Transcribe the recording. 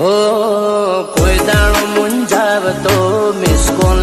હો કોઈ દાણો મુંજાવ તો મિસકોન